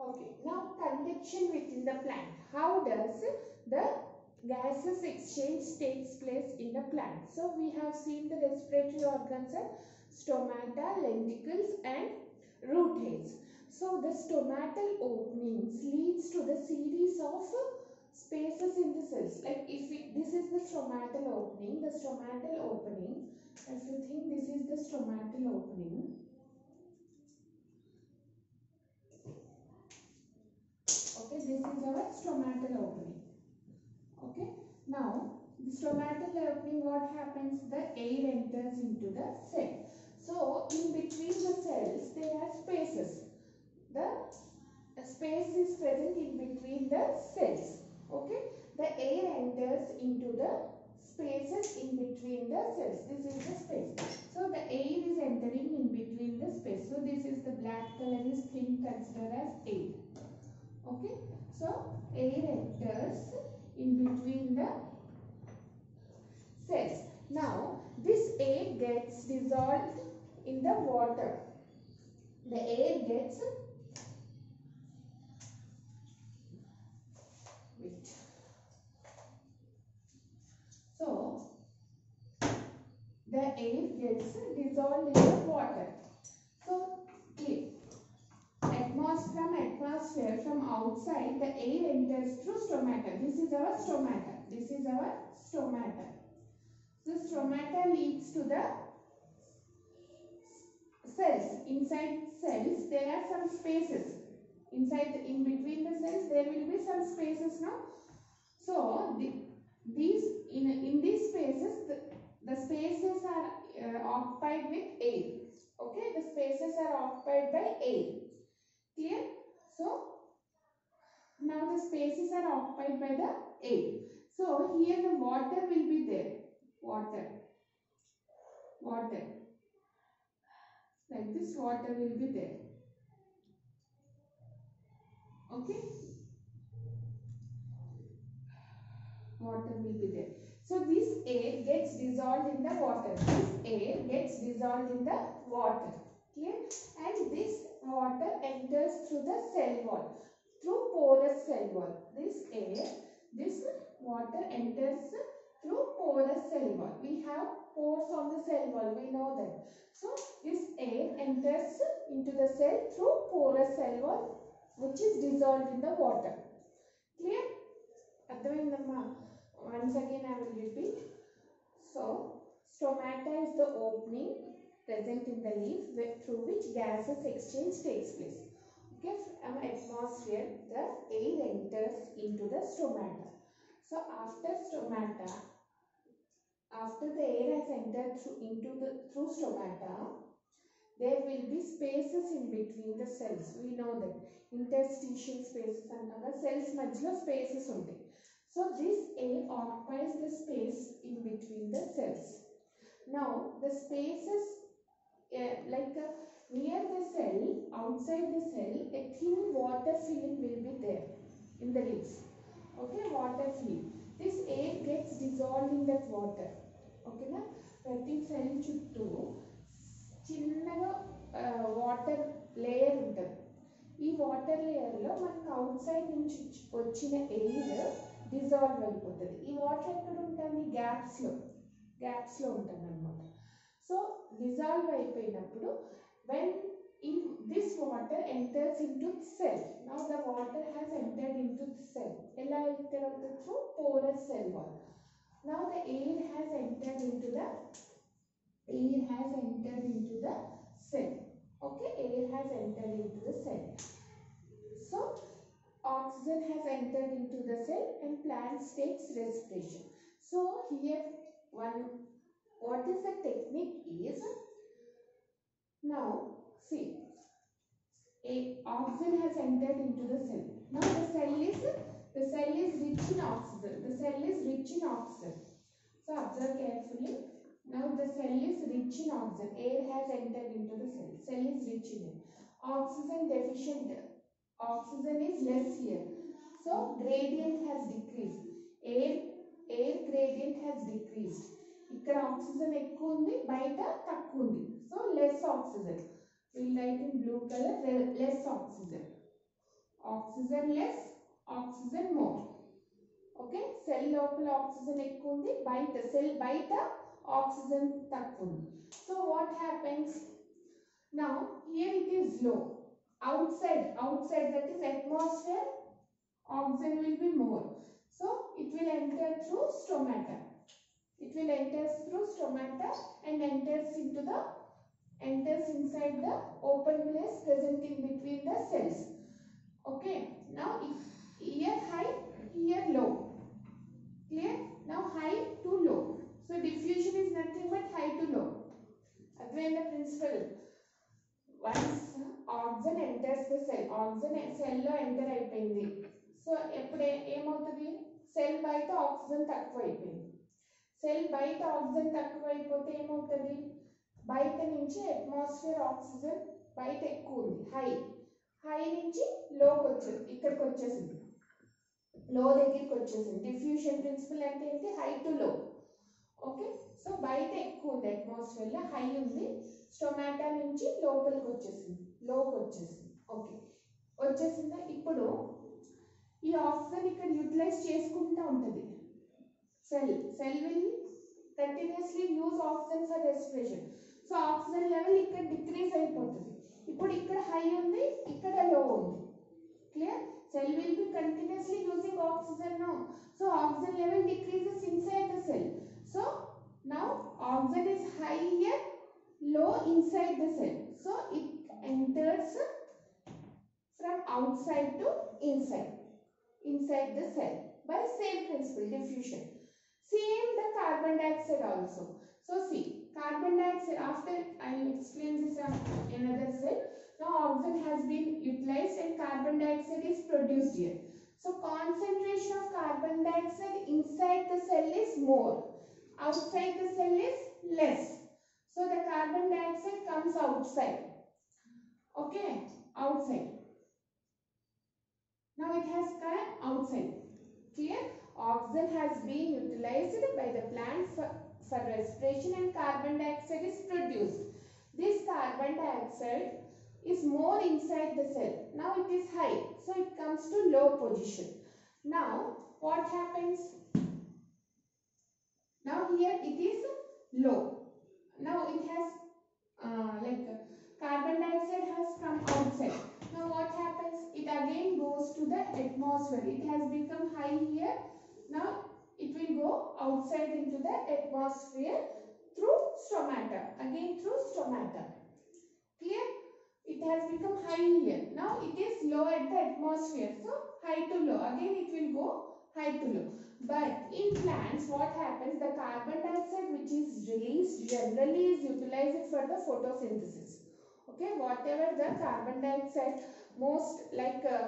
Okay, now conduction within the plant. How does the gases exchange takes place in the plant? So we have seen the respiratory organs are stomata, lenticels and root hairs. So the stomatal openings leads to the series of spaces in the cells. Like if we, this is the stomatal opening, the stomatal opening, if you think this is the stomatal opening, okay, is our stomatal opening. Okay, now the stomatal opening, what happens? The air enters into the cell. So in between the cells, there are spaces. The space is present in between the cells. Okay, the air enters into the spaces in between the cells. This is the space. So the air is entering in between the space. So this is the black color is thing considered as air. Okay, so air enters in between the cells. Now this air gets dissolved in the water. The air gets wait. So the air gets dissolved in the water. So clear. Atmosphere from outside the air enters through stomata. This is our stomata. This is our stomata. The stomata leads to the cells. Inside cells there are some spaces. Inside the, in between the cells there will be some spaces now. So the, these in in these spaces the, the spaces are uh, occupied with air. Okay, the spaces are occupied by air. Clear? So now the spaces are occupied by the air. So here the water will be there. Water. Water. Like this water will be there. Okay. Water will be there. So this air gets dissolved in the water. This air gets dissolved in the water. Clear? And this water enters through the cell wall, through porous cell wall. This air, this water enters through porous cell wall. We have pores on the cell wall, we know that. So, this air enters into the cell through porous cell wall which is dissolved in the water. Clear? Once again I will repeat. So, stomata is the opening present in the leaf through which gases exchange takes place. Okay, from atmosphere the air enters into the stomata. So after stomata, after the air has entered through, into the through stomata, there will be spaces in between the cells. We know that interstitial spaces and other cells majlo spaces only. So this air occupies the space in between the cells. Now the spaces like near the cell outside the cell a thin water filling will be there in the leaves okay water filling this air gets dissolve in that water ఓకేనా ప్రతి cell చుట్టూ చిన్నగా water layer ఉంటుంది. ఈ water లేయర్లో మనకు out side నుంచి వచ్చిన ఎయిర్ డిజాల్వ్ అయిపోతుంది. ఈ వాటర్ ఎక్కడ ఉంటుంది గ్యాప్స్లో గ్యాప్స్లో ఉంటుంది అన్నమాట సో డిజాల్వ్ అయిపోయినప్పుడు when in this water enters in to cell now the water has entered in to cell ఎలా ఎంటర్ అవుతుంది through porous cell wall now the air has entered in to the air has entered into the cell. Okay, air has entered into the cell. So, oxygen has entered into the cell and plants takes respiration. So, here one, what is the technique is, now see, a oxygen has entered into the cell. Now the cell is, the cell is rich in oxygen. The cell is rich in oxygen. So, observe carefully. Now the cell is rich in oxygen. Air has entered into the cell. Cell is rich in it. Oxygen deficient. Oxygen is less here. So gradient has decreased. Air air gradient has decreased. ఇక్కడ oxygen ఎక్కువ ఉంది బయట తక్కువ ఉంది so less oxygen will write in blue colour less oxygen oxygen less oxygen more okay cell లోపల oxygen ఎక్కువ ఉంది బయట సెల్ బయట ఆక్సిజన్ తక్కువ ఉంది so what happens now here it is లో outside outside that is atmosphere oxygen will be more so it will enter through stomata it will enter through stomata and enters into the enters inside the open place present in between the cells okay now if here high here low clear now high to low so diffusion is nothing but high to low again the principle once oxygen enters the cell oxygen సెల్లో enter అయిపోయింది so ఎప్పుడు ఏ- ఏమవుతుంది cell బయట oxygen తక్కువ అయిపోయింది cell బయట oxygen తక్కువ అయిపోతే ఏమవుతుంది? బయట నుంచి అట్మాస్ఫియర్ ఆక్సిజన్ బయట ఎక్కువ ఉంది. హై. హై నుంచి లోకి వచ్చేది. ఇక్కడికి వచ్చేసింది. లో దగ్గరికి వచ్చేసింది. డిఫ్యూషన్ ప్రిన్సిపల్ అంటే ఏంటి? High to low. Okay? So బయట ఎక్కువ ఉంది అట్మాస్ఫియర్లో. హై ఉంది. స్టొమాటా నుంచి లోపలికి వచ్చేసింది. లోకి వచ్చేసింది. ఓకే. వచ్చేసిందా? ఇప్పుడు ఈ ఆక్సిజన్ ఇక్కడ యూటిలైజ్ చేసుకుంటూ ఉంటుంది. Cell cell will continuously use oxygen for respiration so oxygen level ఇక్కడ డిక్రీజ్ అయిపోతుంది ఇప్పుడు ఇక్కడ హై ఉంది ఇక్కడ లో ఉంది clear cell will be continuously using oxygen now so oxygen level decreases inside the cell so now oxygen is high here low inside the cell so it enters from outside to inside inside the cell by same principle diffusion same the carbon dioxide also. So see carbon dioxide after i will explain this on another cell now oxygen has been utilized and carbon dioxide is produced here. So concentration of carbon dioxide inside the cell is more. Outside the cell is less. So the carbon dioxide comes outside. Okay outside. Now it has come outside. Clear oxygen has been utilized by the plant for, for respiration and carbon dioxide is produced. This carbon dioxide is more inside the cell. Now it is high so it comes to low position. Now what happens? Now here it is low. Now it has uh, like carbon dioxide has come outside. Now what happens? It again goes to the atmosphere. It has become high here now it will go outside into the atmosphere through stomata. Again through stomata. Clear? It has become high here now it is low at the atmosphere. So high to low. Again it will go high to low. But in plants what happens? The carbon dioxide which is released generally is utilized for the photosynthesis. Okay? Whatever the carbon dioxide most like uh,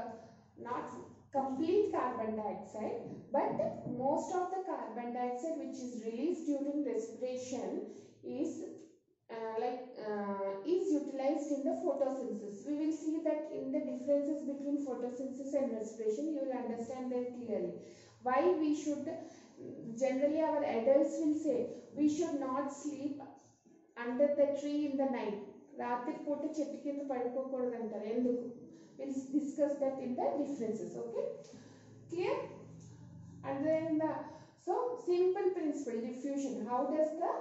not complete carbon dioxide but most of the carbon dioxide which is released during respiration is uh, like uh, is utilized in the photosynthesis we will see that in the differences between photosynthesis and respiration you will understand that clearly why we should generally our adults will say we should not sleep under the tree in the night రాత్రి పూట చెట్టు కింద పడుకోకూడదు అంటారు ఎందుకు We'll discuss that in the differences. Okay. Clear? And then the, so simple principle diffusion. How does the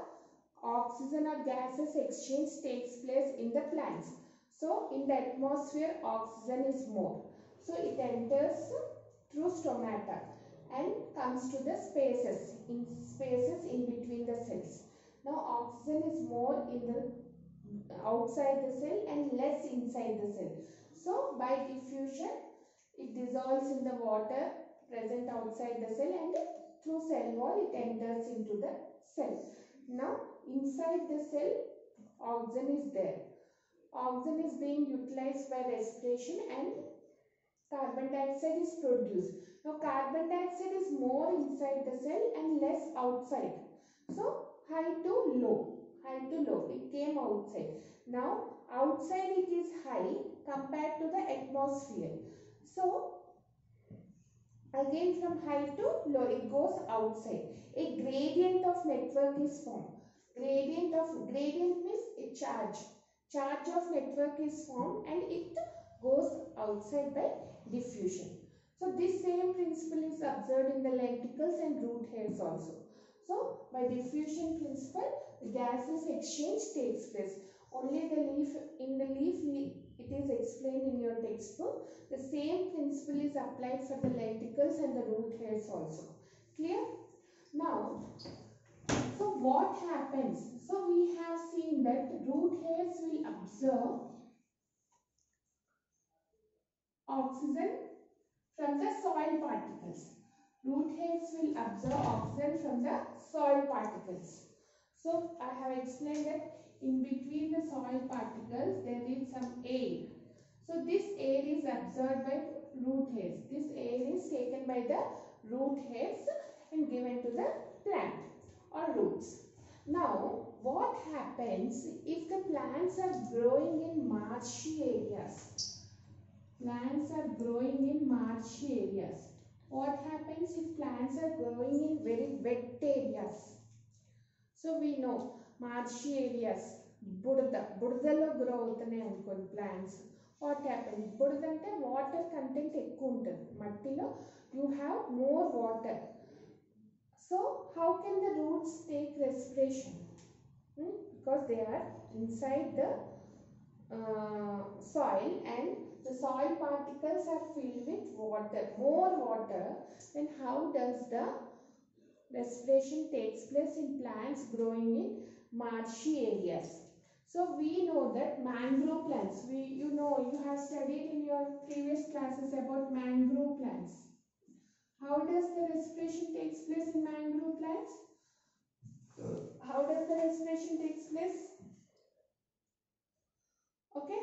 oxygen or gases exchange takes place in the plants? So in the atmosphere oxygen is more. So it enters through stomata and comes to the spaces in spaces in between the cells. Now oxygen is more in the outside the cell and less inside the cell so by diffusion it dissolves in the water present outside the cell and through cell wall it enters into the cell. Now inside the cell oxygen is there. Oxygen is being utilized by respiration and carbon dioxide is produced. Now carbon dioxide is more inside the cell and less outside. So high to low high to low it came outside. Now outside it is high compared to the atmosphere so again from high to low it goes outside a gradient of network is formed gradient of gradient means a charge charge of network is formed and it goes outside by diffusion. So this same principle is observed in the lenticels and root hairs also. So by diffusion principle, the gases exchange takes place. Only the leaf, in the leaf it is explained in your textbook. The same principle is applied for the lenticels and the root hairs also. Clear? Now, so what happens? So we have seen that root hairs will absorb oxygen from the soil particles. Root hairs will absorb oxygen from the soil particles. So I have explained that in between the soil particles there is some air. So this air is absorbed by root hairs. This air is taken by the root hairs and given to the plant or roots. Now what happens if the plants are growing in marshy areas? Plants are growing in marshy areas. What happens if plants are growing in very wet areas? So we know marshy areas బుడద బుడదలో grow అవుతున్నాయి అనుకోండి plants what happen బుడద అంటే water content ఎక్కువ ఉంటుంది మట్టిలో you have more water so how can the roots take respiration because they are inside the soil and the soil particles are filled with water more water then how does the respiration takes place in plants growing in marshy areas so we know that mangrove plants we you know you have studied in your previous classes about mangrove plants. How does the respiration takes place in mangrove plants? Uh, How does the respiration takes place? Okay